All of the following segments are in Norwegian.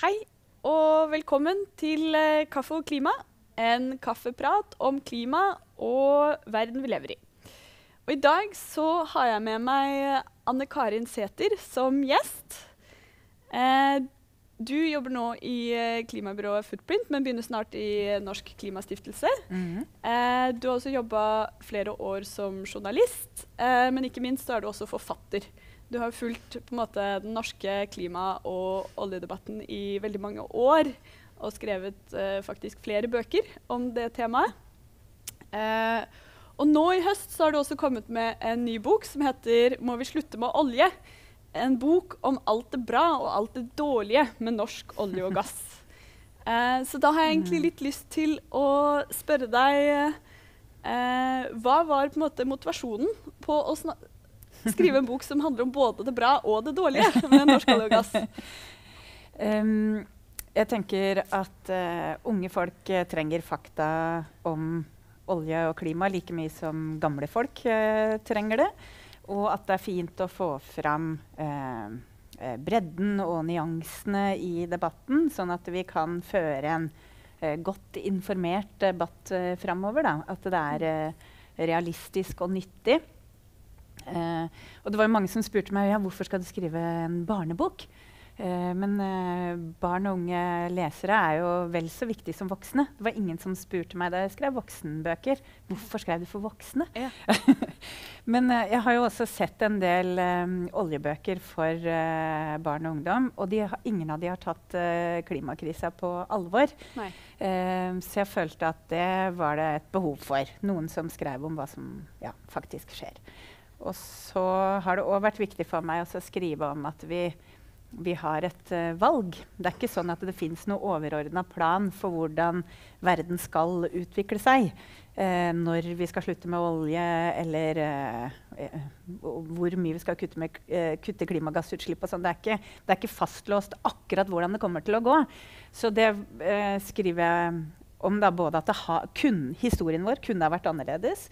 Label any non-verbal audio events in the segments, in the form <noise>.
Hei og velkommen til eh, Kaffe og klima, en kaffeprat om klima og verden vi lever i. Og I dag så har jeg med meg Anne Karin Sæther som gjest. Eh, du jobber nå i eh, klimabyrået Footprint, men begynner snart i Norsk Klimastiftelse. Eh, du har også jobba flere år som journalist, eh, men ikke minst så er du også forfatter. Du har fulgt på en måte, den norske klima- og oljedebatten i veldig mange år og skrevet eh, faktisk flere bøker om det temaet. Eh, og nå i høst så har du også kommet med en ny bok som heter 'Må vi slutte med olje?' En bok om alt det bra og alt det dårlige med norsk olje og gass. <laughs> Eh, så da har jeg egentlig litt lyst til å spørre deg eh, Hva var på en måte motivasjonen på å sna skrive en bok som handler om både det bra og det dårlige med norsk olje og gass? Um, jeg tenker at uh, unge folk uh, trenger fakta om olje og klima like mye som gamle folk uh, trenger det. Og at det er fint å få fram bredden og nyansene i debatten, sånn at vi kan føre en godt informert debatt uh, framover. At det er realistisk og nyttig. Og det var jo mange som spurte meg ja, hvorfor skal du skrive en barnebok. Eh, men eh, barn og unge lesere er jo vel så viktig som voksne. Det var ingen som spurte meg da jeg skrev voksenbøker. Hvorfor skrev du for voksne? Ja. <laughs> men uh, jeg har jo også sett en del um, oljebøker for barn og ungdom. Og de ingen av de har tatt klimakrisa på alvor. så jeg følte at det var det et behov for. Noen som skrev om hva som ja, faktisk skjer. Og så har det òg vært viktig for meg å skrive om at vi vi har et uh, valg. Det er ikke sånn at det fins noen overordna plan for hvordan verden skal utvikle seg uh, når vi skal slutte med olje, eller uh, hvor mye vi skal kutte, med, kutte klimagassutslipp. og sånn. Det, det, er ikke fastlåst akkurat hvordan det kommer til å gå. Så det skriver jeg om da, både at kun, historien vår kunne ha vært annerledes.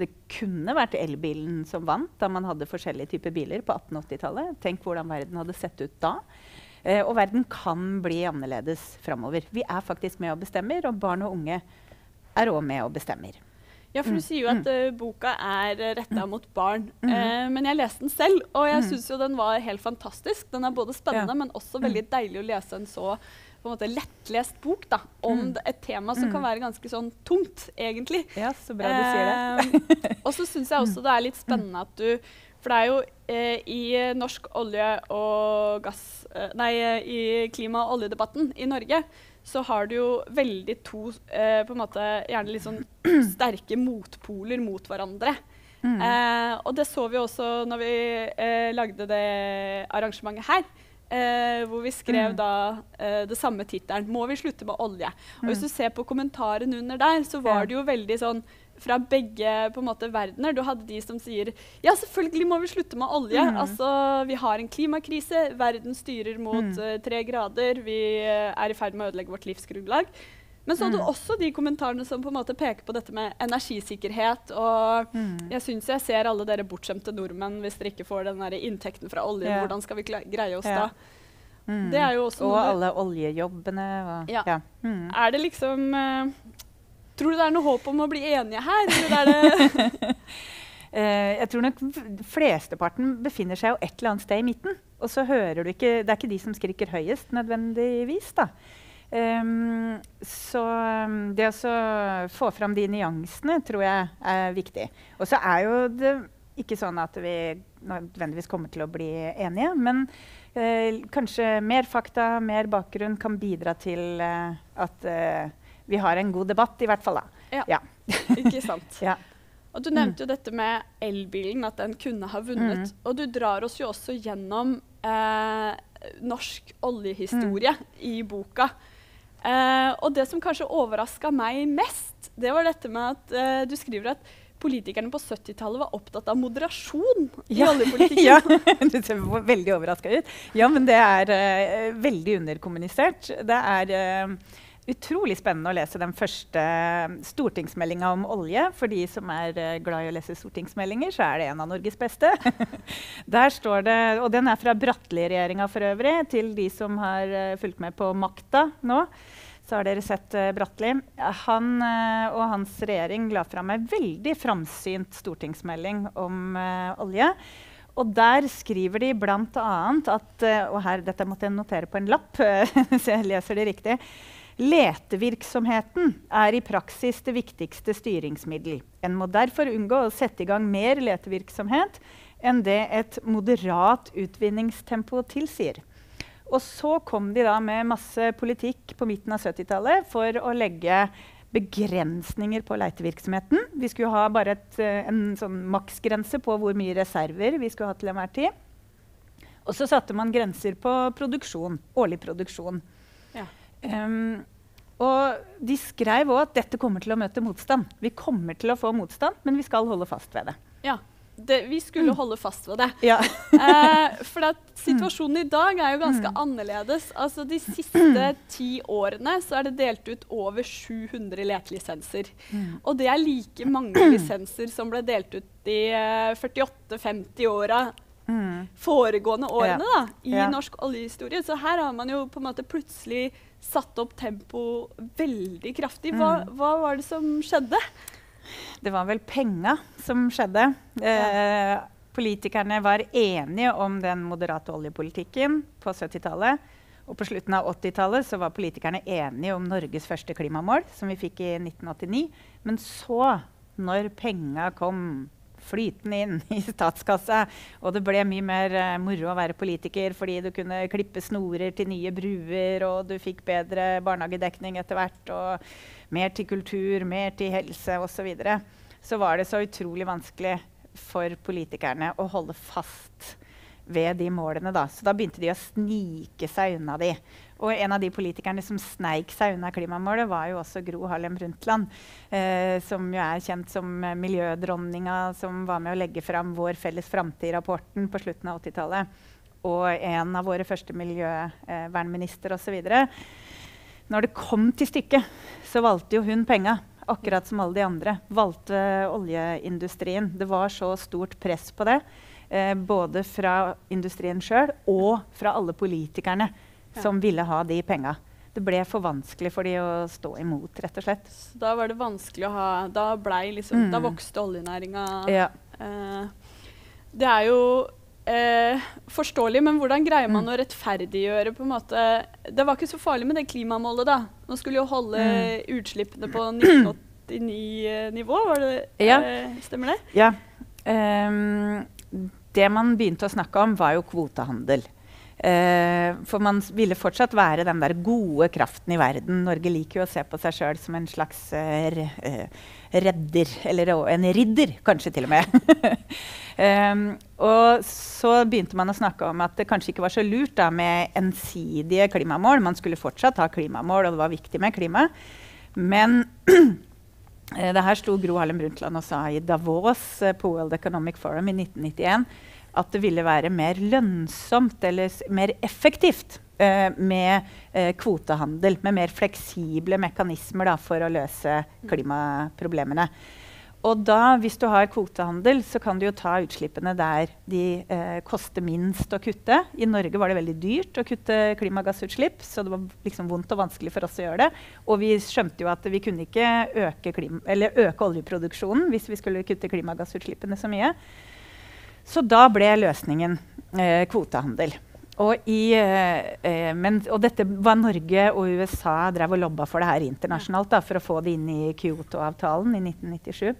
Det kunne vært elbilen som vant da man hadde forskjellige typer biler på 1880-tallet. Tenk hvordan verden hadde sett ut da. Eh, og verden kan bli annerledes framover. Vi er faktisk med og bestemmer, og barn og unge er òg med og bestemmer. Ja, for du sier jo at uh, boka er retta mot barn. Uh, men jeg leste den selv, og jeg syns jo den var helt fantastisk. Den er både spennende, men også veldig deilig å lese en så på en måte lettlest bok da, om mm. et tema som mm. kan være ganske sånn tungt, egentlig. Ja, så bra du sier det. Eh, og så syns jeg <laughs> også det er litt spennende at du For det er jo eh, i norsk olje- og gass... Eh, nei, i klima- og oljedebatten i Norge så har du jo veldig to eh, på en måte gjerne litt sånn <clears throat> sterke motpoler mot hverandre. Mm. Eh, og det så vi også når vi eh, lagde det arrangementet her. Eh, hvor vi skrev mm. da eh, det samme tittelen 'Må vi slutte med olje?' Og Hvis mm. du ser på kommentaren under der, så var det jo veldig sånn fra begge på en måte verdener. Du hadde de som sier ja, selvfølgelig må vi slutte med olje. Mm. Altså, Vi har en klimakrise, verden styrer mot mm. uh, tre grader, vi uh, er i ferd med å ødelegge vårt livsgrunnlag. Men så hadde du mm. også de kommentarene som på en måte peker på dette med energisikkerhet. Og mm. jeg syns jeg ser alle dere bortskjemte nordmenn hvis dere ikke får den der inntekten fra oljen. Ja. Hvordan skal vi greie oss ja. da? Mm. Det er jo også og alle oljejobbene. Og, ja. ja. Mm. Er det liksom uh, Tror du det er noe håp om å bli enige her, eller er det Uh, <laughs> jeg tror nok Flesteparten befinner seg jo et eller annet sted i midten. Og så hører du ikke, Det er ikke de som skriker høyest, nødvendigvis. da. Um, så um, det å få fram de nyansene tror jeg er viktig. Og så er jo det ikke sånn at vi nødvendigvis kommer til å bli enige. Men uh, kanskje mer fakta, mer bakgrunn kan bidra til uh, at uh, vi har en god debatt, i hvert fall. da. Ja, ikke sant. <laughs> ja. Og Du nevnte mm. jo dette med elbilen, at den kunne ha vunnet. Mm. Og du drar oss jo også gjennom norsk oljehistorie mm. i boka. Eh, og det som kanskje overraska meg mest, det var dette med at eh, du skriver at politikerne på 70-tallet var opptatt av moderasjon i ja. <laughs> oljepolitikken. ja, <laughs> Du ser veldig overraska ut. Ja, men det er uh, veldig underkommunisert. Det er utrolig spennende å lese den første stortingsmeldinga om olje. For de som er uh, glad i å lese stortingsmeldinger, så er det en av Norges beste. <laughs> Der står det, Og den er fra Bratteli-regjeringa for øvrig, til de som har uh, fulgt med på makta nå. Så har dere sett Bratteli. Han og hans regjering la fram en veldig framsynt stortingsmelding om olje. Og der skriver de bl.a. at Og her, dette måtte jeg notere på en lapp, <laughs> så jeg leser det riktig. Letevirksomheten er i praksis det viktigste styringsmiddel. En må derfor unngå å sette i gang mer letevirksomhet enn det et moderat utvinningstempo tilsier. Og så kom de da med masse politikk på midten av 70-tallet for å legge begrensninger på leitevirksomheten. Vi skulle ha bare et, eh, en sånn maksgrense på hvor mye reserver vi skulle ha til enhver tid. Og så satte man grenser på produksjon, årlig produksjon. Ja. Um, og de skrev òg at dette kommer til å møte motstand. Vi kommer til å få motstand, men vi skal holde fast ved det. Ja, det, vi skulle mm. holde fast ved det. Ja. <laughs> eh, for situasjonen i dag er jo ganske mm. annerledes. Altså, de siste <clears throat> ti årene så er det delt ut over 700 letelisenser. Mm. Og det er like mange <clears throat> lisenser som ble delt ut de eh, 48-50-åra mm. foregående årene da, i ja. norsk oljehistorie. Så her har man jo på en måte plutselig satt opp tempoet veldig kraftig. Hva, mm. hva, var det som skjedde? Det var vel penga som skjedde. Eh, politikerne var enige om den moderate oljepolitikken på 70-tallet. Og på slutten av 80-tallet var politikerne enige om Norges første klimamål, som vi fikk i 1989. Men så, når penga kom flytende inn <laughs> i statskassa. Og det ble mye mer uh, moro å være politiker fordi du kunne klippe snorer til nye bruer, og du fikk bedre barnehagedekning etter hvert, og mer til kultur, mer til helse osv. Så, videre. så var det så utrolig vanskelig for politikerne å holde fast ved de målene. Da. Så da begynte de å snike seg unna de. Og en av de politikerne som sneik seg unna klimamålet, var jo også Gro Harlem Brundtland. Eh, som jo er kjent som miljødronninga som var med å legge fram Vår felles framtid-rapporten på slutten av 80-tallet. Og en av våre første miljøvernminister osv. Når det kom til stykket, så valgte jo hun penga. Akkurat som alle de andre. Valgte oljeindustrien. Det var så stort press på det. Eh, både fra industrien sjøl og fra alle politikerne ja. som ville ha de penga. Det ble for vanskelig for de å stå imot, rett og slett. Så da var det vanskelig å ha Da, liksom, mm. da vokste oljenæringa. Ja. Eh, det er jo eh, forståelig, men hvordan greier man mm. å rettferdiggjøre på en måte Det var ikke så farlig med det klimamålet, da. Man skulle jo holde mm. utslippene på 1989-nivå, <clears throat> var det, ja. eh, stemmer det? Ja. Um, det man begynte å snakke om, var jo kvotehandel. Eh, for man ville fortsatt være den der gode kraften i verden. Norge liker jo å se på seg sjøl som en slags eh, redder. Eller en ridder, kanskje til og med. um, <laughs> og så begynte man å snakke om at det kanskje ikke var så lurt da, med ensidige klimamål. Man skulle fortsatt ha klimamål, og det var viktig med klima. Men <clears throat> Eh, det her sto Gro Harlem Brundtland og sa i Davos eh, på World Economic Forum i 1991 at det ville være mer lønnsomt eller mer effektivt eh, med eh, kvotehandel. Med mer fleksible mekanismer da, for å løse klimaproblemene. Og da, hvis du har kvotehandel, så kan du jo ta utslippene der de eh, koster minst å kutte. I Norge var det veldig dyrt å kutte klimagassutslipp, så det var liksom vondt og vanskelig for oss å gjøre det. Og vi skjønte jo at vi kunne ikke øke, øke oljeproduksjonen hvis vi skulle kutte klimagassutslippene så mye. Så da ble løsningen eh, kvotehandel. Og, i, eh, eh, men, og, dette var Norge og USA drev og lobba for det her internasjonalt da, for å få det inn i Kyoto-avtalen i 1997.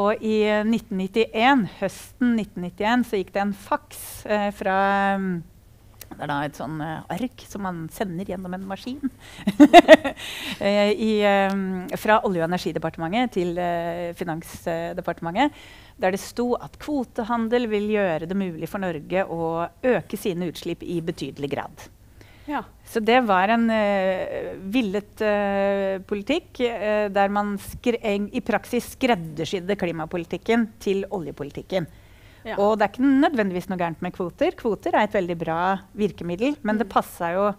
Og i 1991, høsten 1991 så gikk det en faks eh, fra det er da et sånn uh, ark som man sender gjennom en maskin. <laughs> I, um, fra Olje- og energidepartementet til Finansdepartementet der det sto at kvotehandel vil gjøre det mulig for Norge å øke sine utslipp i betydelig grad. Ja. Så det var en uh, villet uh, politikk uh, der man i praksis skreddersydde klimapolitikken til oljepolitikken. Ja. Og det er ikke nødvendigvis noe gærent med kvoter. Kvoter er et veldig bra virkemiddel, men mm. det passa jo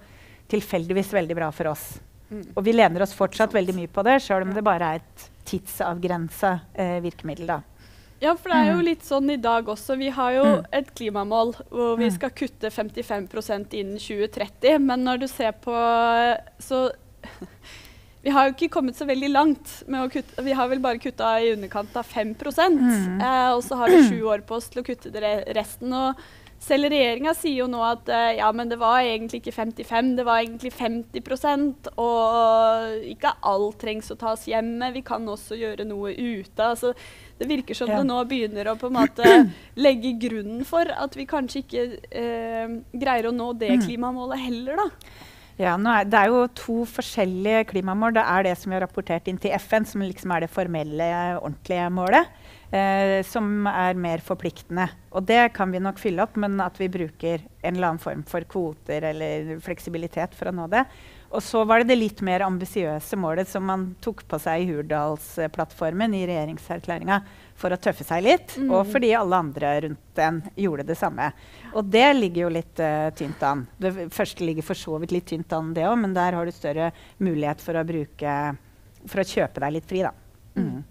tilfeldigvis veldig bra for oss. Mm. Og vi lener oss fortsatt veldig mye på det, sjøl om det bare er et tidsavgrensa eh, virkemiddel. da. Ja, for det er jo mm. litt sånn i dag også. Vi har jo mm. et klimamål hvor vi skal kutte 55% innen 2030. Men når du ser på Så vi har jo ikke kommet så veldig langt. med å kutte, Vi har vel bare kutta i underkant av 5 mm. eh, Og så har vi sju år på oss til å kutte det resten. og selv regjeringa sier jo nå at eh, ja, men det var egentlig ikke 55, det var egentlig 50% Og ikke alt trengs å tas hjemme, vi kan også gjøre noe ute. Altså, det virker som ja. det nå begynner å på en måte <clears throat> legge grunnen for at vi kanskje ikke eh, greier å nå det mm. klimamålet heller, da. Ja, er, Det er jo to forskjellige klimamål. Det er det som vi har rapportert inn til FN, som liksom er det formelle, ordentlige målet eh, som er mer forpliktende. Og det kan vi nok fylle opp, men at vi bruker en eller annen form for kvoter eller fleksibilitet for å nå det. Og så var det det litt mer ambisiøse målet som man tok på seg i Hurdalsplattformen i regjeringserklæringa for å tøffe seg litt, mm. og fordi alle andre rundt den gjorde det samme. Og det ligger jo litt uh, tynt an. Det første ligger for så vidt litt tynt an, det òg, men der har du større mulighet for å bruke For å kjøpe deg litt fri, da. Mm. mm.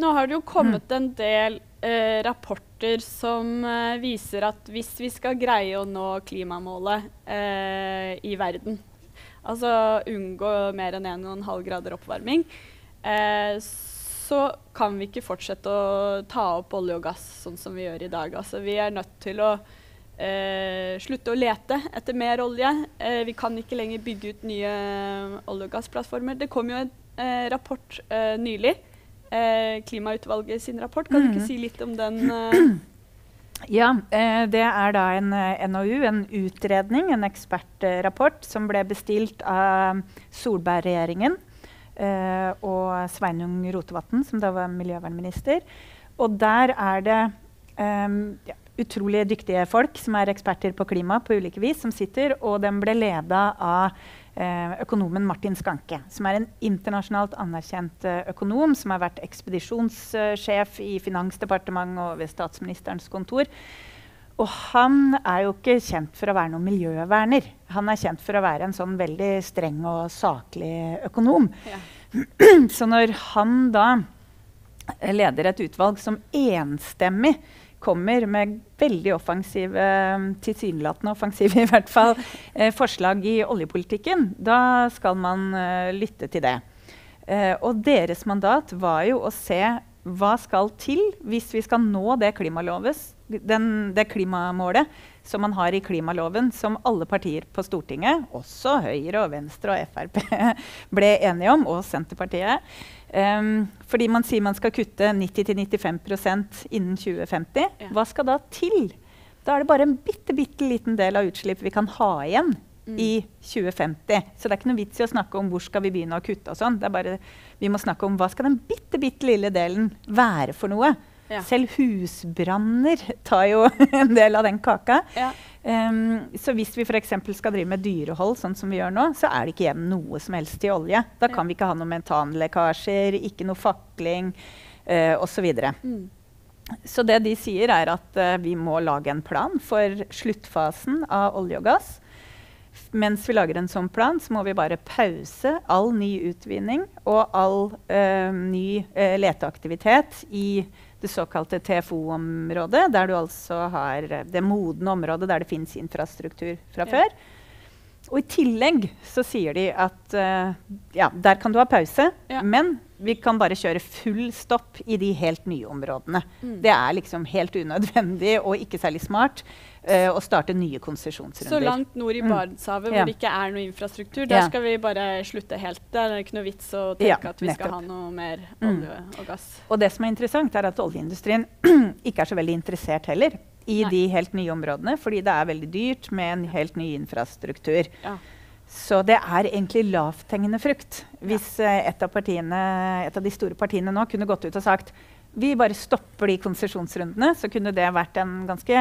Nå har det jo kommet en del eh, rapporter som eh, viser at hvis vi skal greie å nå klimamålet eh, i verden, altså unngå mer enn 1,5 grader oppvarming, eh, så kan vi ikke fortsette å ta opp olje og gass sånn som vi gjør i dag. Altså, vi er nødt til å eh, slutte å lete etter mer olje. Eh, vi kan ikke lenger bygge ut nye olje- og gassplattformer. Det kom jo en rapport nylig eh, klimautvalget sin rapport. Kan du ikke mm. si litt om den? Ja, eh, det er da en eh, NOU, en utredning, en ekspertrapport, som ble bestilt av Solberg-regjeringen eh, og Sveinung Rotevatn, som da var miljøvernminister. Og der er det um, ja, utrolig dyktige folk som er eksperter på klima på ulike vis, som sitter, og den ble leda av økonomen Martin Skanke, som er en internasjonalt anerkjent eh, økonom, som har vært ekspedisjonssjef i Finansdepartementet og ved statsministerens kontor. Og han er jo ikke kjent for å være noen miljøverner. Han er kjent for å være en sånn veldig streng og saklig økonom. Ja. <clears throat> Så når han da leder et utvalg som enstemmig kommer med veldig offensive, tilsynelatende offensive i hvert fall, eh, forslag i oljepolitikken, da skal man eh, lytte til det. Eh, og deres mandat var jo å se hva skal til hvis vi skal nå det, den, det klimamålet som man har i klimaloven, som alle partier på Stortinget, også Høyre og Venstre og Frp, <laughs> ble enige om, og Senterpartiet. Um, fordi man sier man skal kutte 90-95% innen 2050. Ja. Hva skal da til? Da er det bare en bitte, bitte liten del av utslipp vi kan ha igjen mm. i 2050. Så det er ikke noe vits i å snakke om hvor skal vi begynne å kutte. og sånn. Det er bare, Vi må snakke om hva skal den bitte, bitte lille delen være for noe. Ja. Selv husbranner tar jo <laughs> en del av den kaka. Ja. Um, så hvis vi f.eks. skal drive med dyrehold, sånn som vi gjør nå, så er det ikke igjen noe som helst til olje. Da kan vi ikke ha noen mentanlekkasjer, ikke noe fakling uh, osv. Mm. Så det de sier, er at uh, vi må lage en plan for sluttfasen av olje og gass. Mens vi lager en sånn plan, så må vi bare pause all ny utvinning og all uh, ny uh, leteaktivitet i det såkalte TFO-området, der du altså har det modne området der det fins infrastruktur fra ja. før. Og i tillegg så sier de at uh, ja, der kan du ha pause, ja. men vi kan bare kjøre full stopp i de helt nye områdene. Mm. Det er liksom helt unødvendig og ikke særlig smart uh, og starte nye konsesjonsrunder. Så langt nord i mm. Barentshavet mm. hvor det ikke er noe infrastruktur, der skal vi bare slutte helt. Det er ikke noe vits å tenke at vi nettopp. skal ha noe mer mm. olje og gass. Og det som er interessant, er at oljeindustrien <clears throat> ikke er så veldig interessert heller i Nei. de helt nye områdene, fordi det er veldig dyrt med en helt ny infrastruktur. Ja. Så det er egentlig lavthengende frukt. Hvis ja. Eh, et, av partiene, et av de store partiene nå kunne gått ut og sagt vi bare stopper de konsesjonsrundene, så kunne det vært en ganske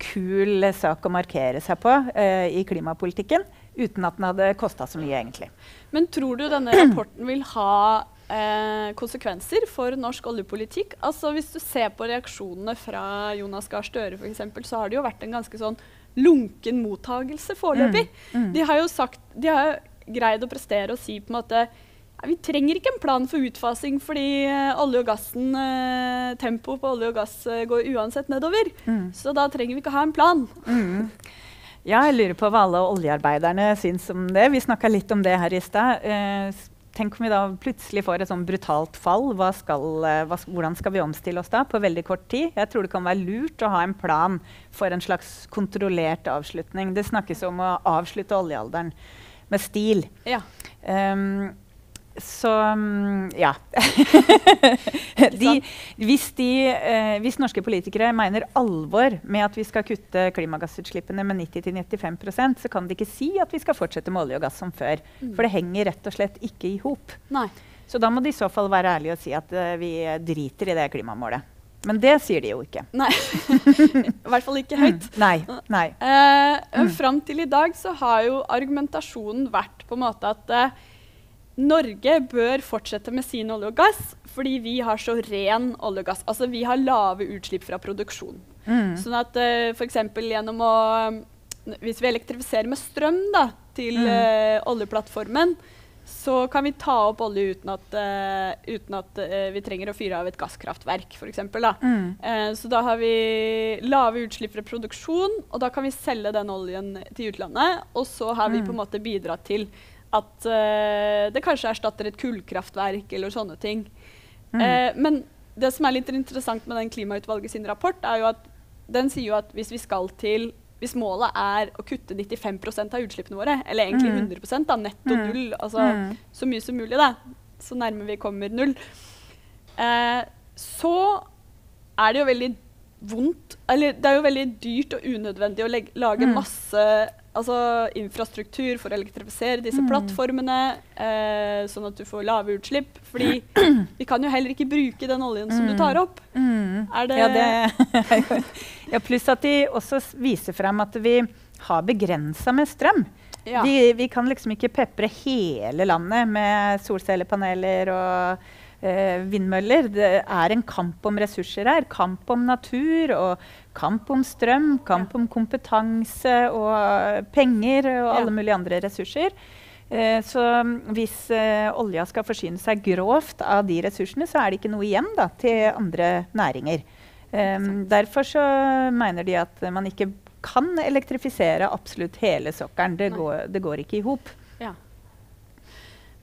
kul sak å markere seg på eh, i klimapolitikken. Uten at den hadde kosta så mye, egentlig. Men tror du denne <clears throat> rapporten vil ha eh, konsekvenser for norsk oljepolitikk. Altså Hvis du ser på reaksjonene fra Jonas Gahr Støre f.eks., så har det jo vært en ganske sånn lunken mottagelse foreløpig. Mm, mm. De har jo sagt de har greid å prestere og si på en måte vi trenger ikke en plan for utfasing fordi uh, olje og gassen, uh, tempoet på olje og gass uh, går uansett nedover. Mm. Så da trenger vi ikke ha en plan. Mm. Ja, jeg lurer på hva alle oljearbeiderne syns om det. Vi snakka litt om det her i stad. tenk om vi da plutselig får et sånn brutalt fall. Hva skal, hva, hvordan skal vi omstille oss da på veldig kort tid? Jeg tror det kan være lurt å ha en plan for en slags kontrollert avslutning. Det snakkes om å avslutte oljealderen med stil. Ja. Um, så mm, ja. <laughs> de, hvis, de, eh, hvis, norske politikere mener alvor med at vi skal kutte klimagassutslippene med 90-95% så kan de ikke si at vi skal fortsette med olje og gass som før. Mm. For det henger rett og slett ikke i hop. Så da må de i så fall være ærlige og si at uh, vi driter i det klimamålet. Men det sier de jo ikke. Nei. <laughs> I hvert fall ikke høyt. Mm. Nei. Nei. Uh, mm. Fram til i dag så har jo argumentasjonen vært på en måte at uh, Norge bør fortsette med sin olje og gass fordi vi har så ren olje og gass. Altså vi har lave utslipp fra produksjon. Mm. Sånn at uh, f.eks. gjennom å Hvis vi elektrifiserer med strøm da, til mm. uh, oljeplattformen, så kan vi ta opp olje uten at, uh, uten at uh, vi trenger å fyre av et gasskraftverk, f.eks. Mm. Uh, så da har vi lave utslipp fra produksjon, og da kan vi selge den oljen til utlandet. Og så har vi mm. på en måte bidratt til at uh, det kanskje erstatter et kullkraftverk eller sånne ting. Mm. Uh, men det som er litt interessant med den klimautvalget sin rapport, er jo at den sier jo at hvis vi skal til hvis målet er å kutte 95% av utslippene våre, eller egentlig 100 mm. da, netto mm. null, altså mm. så mye som mulig, da, så nærme vi kommer null, eh, så er det jo veldig vondt Eller det er jo veldig dyrt og unødvendig å legge, lage mm. masse altså, infrastruktur for å elektrifisere disse mm. plattformene, eh, sånn at du får lave utslipp. Fordi <clears throat> vi kan jo heller ikke bruke den oljen som du tar mm. opp. Mm. Er det Ja, det <laughs> ja, pluss at de også viser frem at vi har begrensa med strøm. Ja. Vi, vi, kan liksom ikke pepre hele landet med solcellepaneler og vindmøller. Det er en kamp om ressurser her. Kamp om natur og kamp om strøm, kamp om kompetanse og penger og alle mulige andre ressurser. Eh, så hvis eh, olja skal forsyne seg grovt av de ressursene, så er det ikke noe igjen da, til andre næringer. Um, derfor så mener de at man ikke kan elektrifisere absolutt hele sokkelen. Det, går, det går ikke i hop.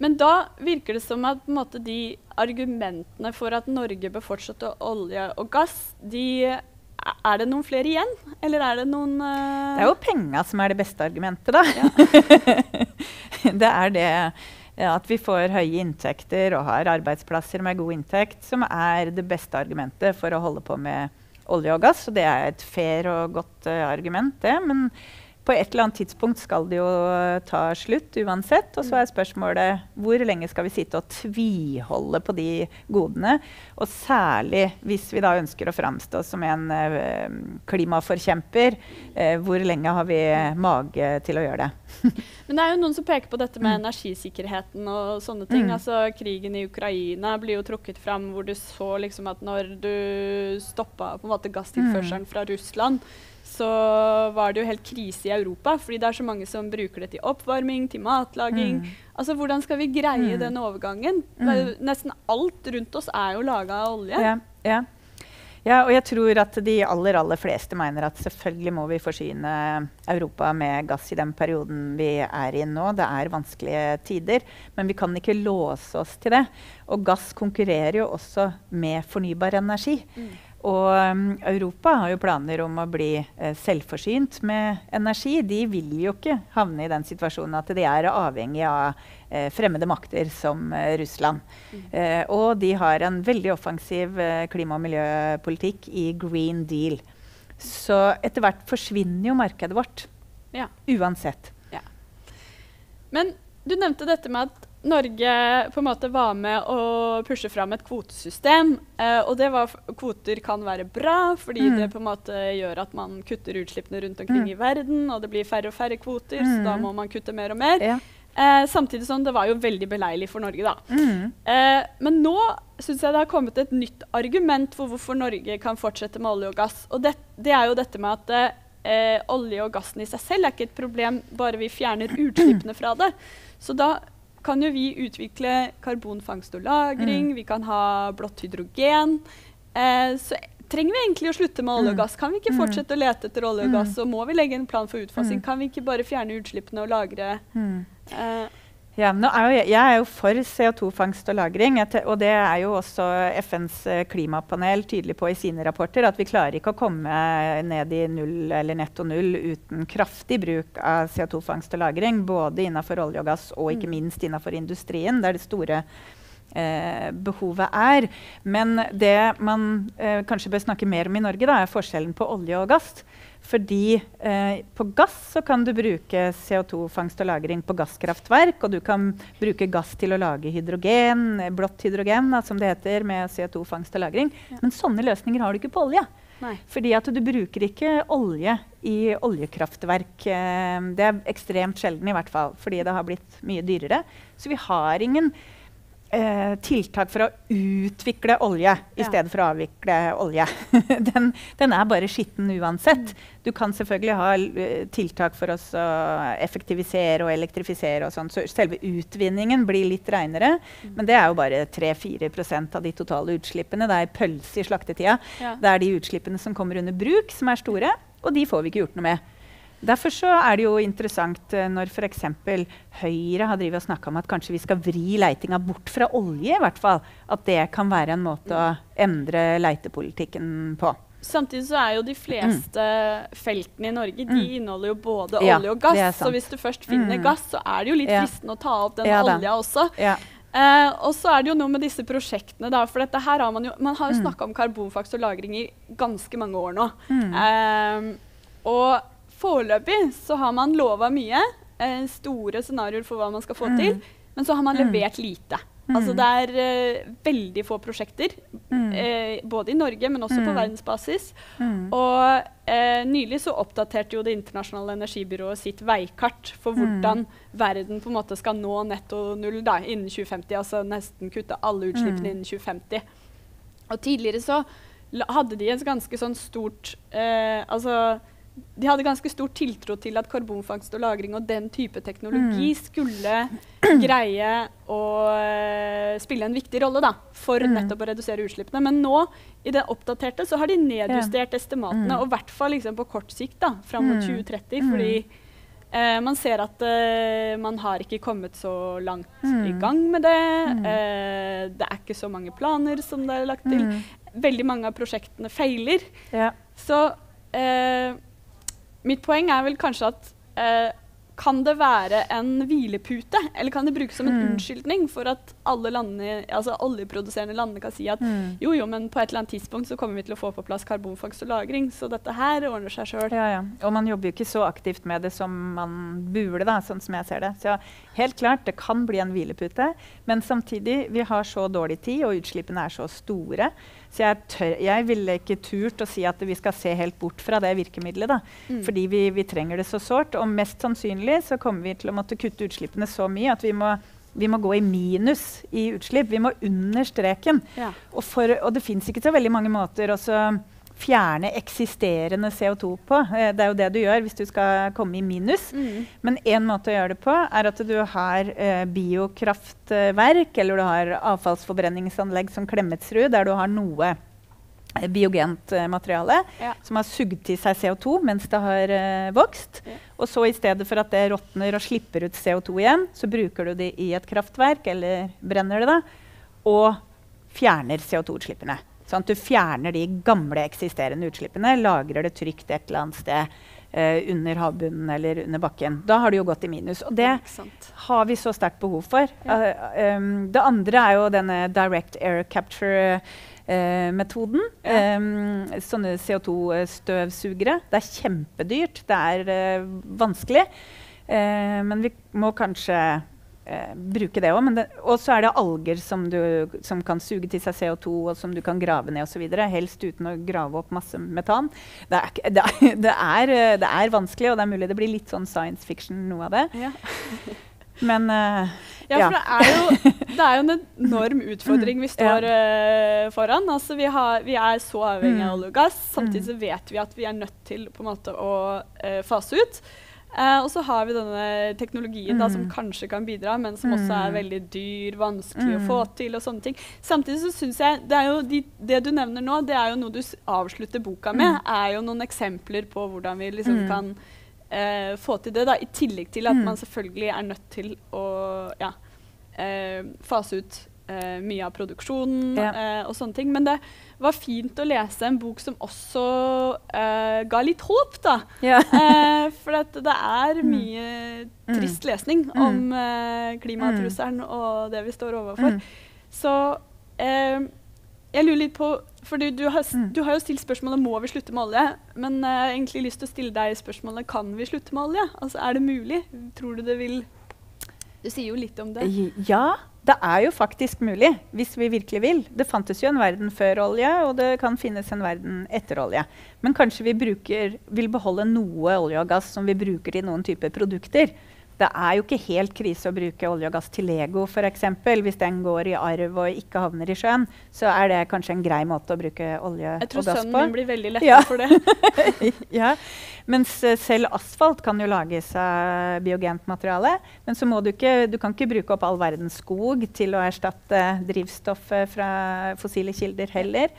Men da virker det som at måte, de argumentene for at Norge bør fortsette olje og gass, de er det noen flere igjen, eller er det noen uh... Det er jo penga som er det beste argumentet, da. Ja. <laughs> det er det at vi får høye inntekter og har arbeidsplasser med god inntekt, som er det beste argumentet for å holde på med olje og gass. Og det er et fair og godt uh, argument, det. Men på et eller annet tidspunkt skal det jo ta slutt uansett. Og så er spørsmålet hvor lenge skal vi sitte og tviholde på de godene? Og særlig hvis vi da ønsker å framstå som en uh, klimaforkjemper. Uh, hvor lenge har vi mage til å gjøre det? <laughs> Men det er jo noen som peker på dette med mm. energisikkerheten og sånne ting. Mm. Altså Krigen i Ukraina blir jo trukket fram hvor du så liksom at når du stoppa på en måte gasstilførselen mm. fra Russland så var det jo helt krise i Europa. Fordi det er så mange som bruker det til oppvarming, til matlaging. Mm. Altså, Hvordan skal vi greie mm. den overgangen? Mm. Nesten alt rundt oss er jo laga av olje. Ja, ja. ja, og jeg tror at de aller, aller fleste mener at selvfølgelig må vi forsyne Europa med gass i den perioden vi er i nå. Det er vanskelige tider, men vi kan ikke låse oss til det. Og gass konkurrerer jo også med fornybar energi. Mm. Og um, Europa har jo planer om å bli uh, selvforsynt med energi. De vil jo ikke havne i den situasjonen at de er avhengig av uh, fremmede makter som uh, Russland. Mm. og de har en veldig offensiv klima- og miljøpolitikk i Green Deal. Så etter hvert forsvinner jo markedet vårt. Ja. Uansett. Ja. Men du nevnte dette med at Norge på en måte var med å pushe fram et kvotesystem. Eh, og det var, kvoter kan være bra, fordi mm. det på en måte gjør at man kutter utslippene rundt omkring mm. i verden, og det blir færre og færre kvoter, mm. så da mm. må man kutte mer og mer. Ja. Eh, samtidig som det var jo veldig beleilig for Norge, da. Mm. Eh, men nå syns jeg det har kommet et nytt argument for hvorfor Norge kan fortsette med olje og gass. Og det, det er jo dette med at eh, olje og gassen i seg selv er ikke et problem, bare vi fjerner utslippene fra det. Så da kan jo vi utvikle karbonfangst og -lagring, mm. vi kan ha blått hydrogen. Eh, så trenger vi egentlig å slutte med olje og mm. gass? Kan vi ikke mm. fortsette å lete etter olje og gass? Og må vi legge en plan for utfasing? Kan vi ikke bare fjerne utslippene og lagre eh, ja, er jeg, jeg, er jo for CO2-fangst og -lagring. Og det er jo også FNs eh, klimapanel tydelig på i sine rapporter. At vi klarer ikke å komme ned i null eller netto null uten kraftig bruk av CO2-fangst og -lagring. Både innenfor olje og gass og ikke mm. minst innenfor industrien, der det store eh, behovet er. Men det man eh, kanskje bør snakke mer om i Norge, da, er forskjellen på olje og gass. Fordi eh, på gass så kan du bruke CO2-fangst og -lagring på gasskraftverk. Og du kan bruke gass til å lage hydrogen, blått hydrogen, da, som det heter, med CO2-fangst og -lagring. Ja. Men sånne løsninger har du ikke på olje. Nei. Fordi at du bruker ikke olje i oljekraftverk. Eh, det er ekstremt sjelden, i hvert fall, fordi det har blitt mye dyrere. Så vi har ingen Eh, tiltak for å utvikle olje i ja. stedet for å avvikle olje. <laughs> den, den, er bare skitten uansett. Mm. Du kan selvfølgelig ha uh, tiltak for å effektivisere og elektrifisere. og sånt, så Selve utvinningen blir litt reinere, mm. men det er jo bare 3-4% av de totale utslippene. Det er pølse i slaktetida. Ja. Det er de utslippene som kommer under bruk, som er store, og de får vi ikke gjort noe med. Derfor så er det jo interessant uh, når f.eks. Høyre har og snakka om at kanskje vi skal vri leitinga bort fra olje. i hvert fall. At det kan være en måte å endre leitepolitikken på. Samtidig så er jo de fleste mm. feltene i Norge de mm. inneholder jo både ja, olje og gass. Så hvis du først finner mm. gass, så er det jo litt ja. fristende å ta opp den ja, olja også. Ja. Eh, og så er det jo noe med disse prosjektene. Da, for dette her har man jo man har jo mm. snakka om karbonfangst og -lagring i ganske mange år nå. Mm. Eh, og Foreløpig så har man lova mye. Eh, store scenarioer for hva man skal få mm. til. Men så har man mm. levert lite. Mm. Altså det er eh, veldig få prosjekter. Mm. Eh, både i Norge, men også på mm. verdensbasis. Mm. Og eh, nylig så oppdaterte jo Det internasjonale energibyrået sitt veikart for hvordan verden på en måte skal nå netto null da, innen 2050. Altså nesten kutte alle utslippene innen 2050. Og tidligere så hadde de et ganske sånn stort eh, Altså de hadde ganske stor tiltro til at karbonfangst og -lagring og den type teknologi mm. skulle <clears throat> greie å uh, spille en viktig rolle da, for mm. nettopp å redusere utslippene. Men nå, i det oppdaterte, så har de nedjustert ja. estimatene, mm. og i hvert fall liksom, på kort sikt, da, fram mot 2030. Mm. fordi eh, man ser at eh, man har ikke kommet så langt mm. i gang med det. det er ikke så mange planer som det er lagt til. Veldig mange av prosjektene feiler. Ja. Så Mitt poeng er vel kanskje at eh, kan det være en hvilepute, eller kan det brukes som en mm. unnskyldning for at alle landene, altså oljeproduserende landene kan si at mm. jo, jo, men på et eller annet tidspunkt så kommer vi til å få på plass karbonfangst og -lagring, så dette her ordner seg sjøl. Ja, ja. Og man jobber jo ikke så aktivt med det som man burde, da, sånn som jeg ser det. Så helt klart, det kan bli en hvilepute, men samtidig, vi har så dårlig tid, og utslippene er så store. Så jeg, tør, jeg ville ikke turt å si at vi skal se helt bort fra det virkemidlet. Da. Mm. Fordi vi, vi, trenger det så sårt. Og mest sannsynlig så kommer vi til å måtte kutte utslippene så mye at vi må, vi må gå i minus i utslipp. Vi må under streken. Ja. Og, for, og, det fins ikke så veldig mange måter også fjerne eksisterende CO2 på. Eh, det er jo det du gjør hvis du skal komme i minus. Mm. Men én måte å gjøre det på er at du har eh, biokraftverk eller du har avfallsforbrenningsanlegg som Klemetsrud, der du har noe eh, biogent eh, materiale ja. som har sugd til seg CO2 mens det har eh, vokst. Ja. Og så i stedet for at det råtner og slipper ut CO2 igjen, så bruker du det i et kraftverk eller brenner det da, og fjerner CO2-utslippene. Sånn at du fjerner de gamle, eksisterende utslippene, lagrer det trygt et eller annet sted uh, under havbunnen eller under bakken. Da har du jo gått i minus. Og det har vi så sterkt behov for. Ja. Uh, um, det andre er jo denne direct air capture. Uh, metoden. Ja. Um, sånne CO2-støvsugere. Det er kjempedyrt. Det er vanskelig. men vi må kanskje eh, bruke det òg. Og så er det alger som, du, som, kan suge til seg CO2, og som du kan grave ned osv. Helst uten å grave opp masse metan. Det er, det, er, <laughs> det, er, det er, vanskelig, og det er mulig det blir litt sånn science fiction, noe av det. Ja. <laughs> Men uh, Ja, for det er, jo, <laughs> det er jo en enorm utfordring vi står uh, foran. Altså, vi, har, vi, er så avhengig av mm. olje og gass. Samtidig så vet vi at vi er nødt til måte å uh, fase ut. Uh, og så har vi denne teknologien mm. da, som kanskje kan bidra, men som mm. også er veldig dyr, vanskelig mm. å få til og sånne ting. Samtidig så syns jeg det, de, det du nevner nå, det er jo noe du avslutter boka med, mm. er jo noen eksempler på hvordan vi liksom mm. kan uh, få til det. da, I tillegg til at man selvfølgelig er nødt til å ja, uh, fase ut mye av produksjonen ja. og sånne ting. Men det var fint å lese en bok som også uh, ga litt håp, da. Ja. uh, <laughs> for det er mm. mye mm. trist lesning mm. om uh, klimatrusselen mm. og det vi står overfor. Mm. Så jeg lurer litt på For du, du, har, du, har, jo stilt spørsmålet må vi slutte med olje. Men jeg har egentlig lyst til å stille deg spørsmålet kan vi slutte med olje. Altså, Er det mulig? Tror du det vil Du sier jo litt om det. Ja. Det er jo faktisk mulig, hvis vi virkelig vil. Det fantes jo en verden før olje, og det kan finnes en verden etter olje. Men kanskje vi bruker, vil beholde noe olje og gass som vi bruker til noen typer produkter. Det er jo ikke helt krise å bruke olje og gass til Lego f.eks. Hvis den går i arv og ikke havner i sjøen, så er det kanskje en grei måte å bruke olje og gass på. Jeg tror sønnen min blir veldig letta ja. for det. <laughs> ja. Mens uh, selv asfalt kan jo lages av biogent materiale. Men så må du ikke, du kan ikke bruke opp all verdens skog til å erstatte drivstoffet fra fossile kilder heller.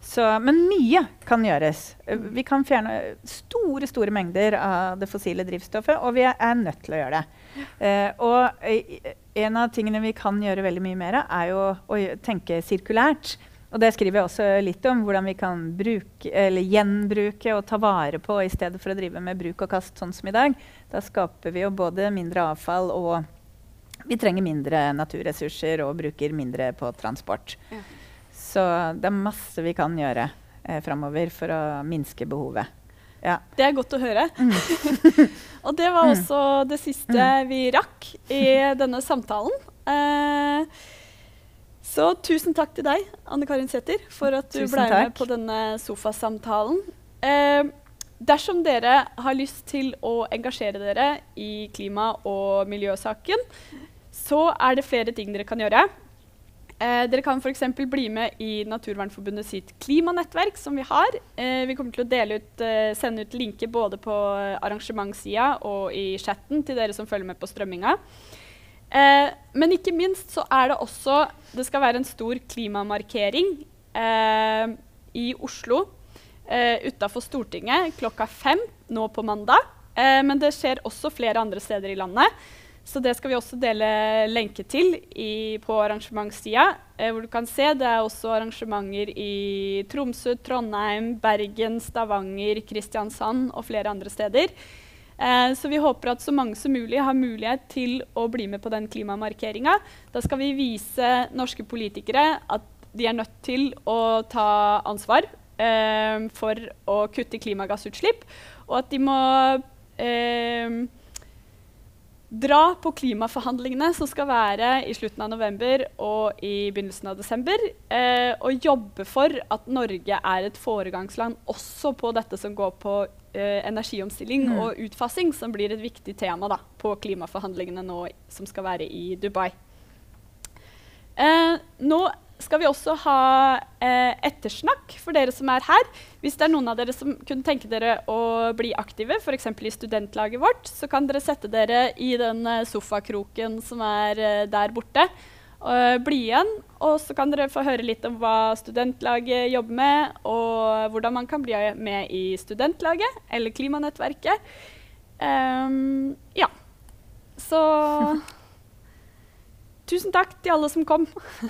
Så, men mye kan gjøres. Vi kan fjerne store store mengder av det fossile drivstoffet, og vi er nødt til å gjøre det. Uh, og en av tingene vi kan gjøre veldig mye mer av, er jo å tenke sirkulært. Og det skriver jeg også litt om, hvordan vi kan bruke, gjenbruke og ta vare på i stedet for å drive med bruk og kast sånn som i dag. Da skaper vi jo både mindre avfall og vi trenger mindre naturressurser og bruker mindre på transport. Ja. Så det er masse vi kan gjøre eh, framover for å minske behovet. Ja. Det er godt å høre. Mm. <laughs> og det var mm. også det siste mm. vi rakk i denne samtalen. Eh, så tusen takk til deg, Anne Karin Sæther, for at du ble med på denne sofasamtalen. Eh, dersom dere har lyst til å engasjere dere i klima- og miljøsaken, så er det flere ting dere kan gjøre. Eh, dere kan f.eks. bli med i Naturvernforbundet sitt klimanettverk, som vi har. Eh, vi kommer til å ut, eh, sende ut linker både på arrangementssida og i chatten til dere som følger med på strømminga. Eh, men ikke minst så er det også Det skal være en stor klimamarkering eh, i Oslo eh, utafor Stortinget klokka fem nå på mandag. Eh, men det skjer også flere andre steder i landet. Så det skal vi også dele lenke til i, på arrangementssida. Eh, hvor du kan se det er også arrangementer i Tromsø, Trondheim, Bergen, Stavanger, Kristiansand og flere andre steder. Eh, så vi håper at så mange som mulig har mulighet til å bli med på den klimamarkeringa. Da skal vi vise norske politikere at de er nødt til å ta ansvar eh, for å kutte klimagassutslipp, og at de må eh, Dra på klimaforhandlingene som skal være i slutten av november og i begynnelsen av desember. Eh, og jobbe for at Norge er et foregangsland også på dette som går på eh, energiomstilling mm. og utfasing, som blir et viktig tema da, på klimaforhandlingene nå som skal være i Dubai. Eh, nå skal vi også ha eh, ettersnakk for dere som er her. Hvis det er noen av dere som kunne tenke dere å bli aktive, f.eks. i studentlaget vårt, så kan dere sette dere i den eh, sofakroken som er eh, der borte. Og bli igjen, og så kan dere få høre litt om hva studentlaget jobber med, og hvordan man kan bli med i studentlaget eller klimanettverket. Um, ja. Så <laughs> Tusen takk til alle som kom. <laughs>